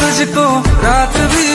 तुझको रात भी